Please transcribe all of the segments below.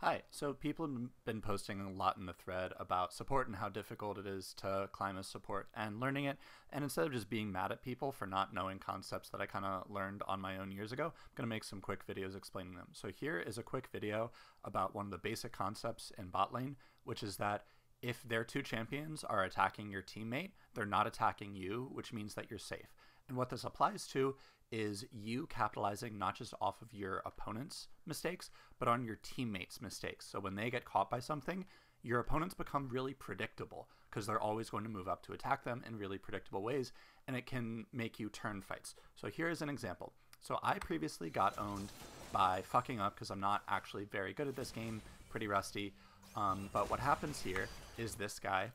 Hi. So people have been posting a lot in the thread about support and how difficult it is to climb as support and learning it. And instead of just being mad at people for not knowing concepts that I kind of learned on my own years ago, I'm going to make some quick videos explaining them. So here is a quick video about one of the basic concepts in bot lane, which is that if their two champions are attacking your teammate, they're not attacking you, which means that you're safe. And what this applies to is you capitalizing not just off of your opponent's mistakes, but on your teammates' mistakes. So when they get caught by something, your opponents become really predictable because they're always going to move up to attack them in really predictable ways, and it can make you turn fights. So here is an example. So I previously got owned by fucking up because I'm not actually very good at this game, pretty rusty. Um, but what happens here is this guy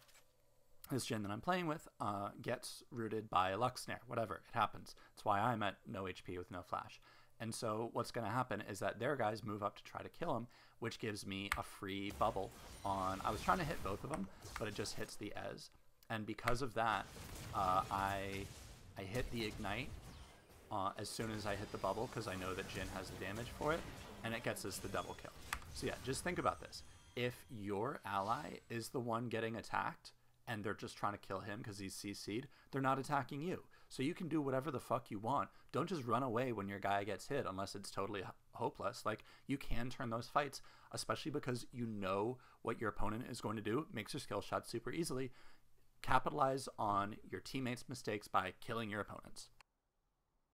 this Jhin that I'm playing with uh, gets rooted by a Lux Snare, whatever, it happens. That's why I'm at no HP with no flash. And so what's going to happen is that their guys move up to try to kill him, which gives me a free bubble on... I was trying to hit both of them, but it just hits the Ez. And because of that, uh, I, I hit the Ignite uh, as soon as I hit the bubble, because I know that Jhin has the damage for it, and it gets us the double kill. So yeah, just think about this. If your ally is the one getting attacked, and they're just trying to kill him because he's CC'd, they're not attacking you. So you can do whatever the fuck you want. Don't just run away when your guy gets hit unless it's totally hopeless. Like, you can turn those fights, especially because you know what your opponent is going to do. Makes your skill shot super easily. Capitalize on your teammates' mistakes by killing your opponents.